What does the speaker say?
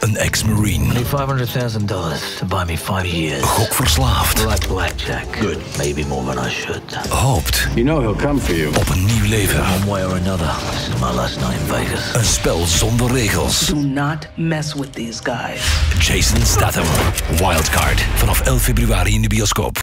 Een ex-marine. Need $500,000 to buy me five years. Gokverslaafd. Like blackjack. Good. Maybe more than I should. Hoopt You know he'll come for you. op een nieuw leven. One way or another. This is my last night in Vegas. Een spel zonder regels. Do not mess with these guys. Jason Statham. Wildcard. Vanaf 11 februari in de bioscoop.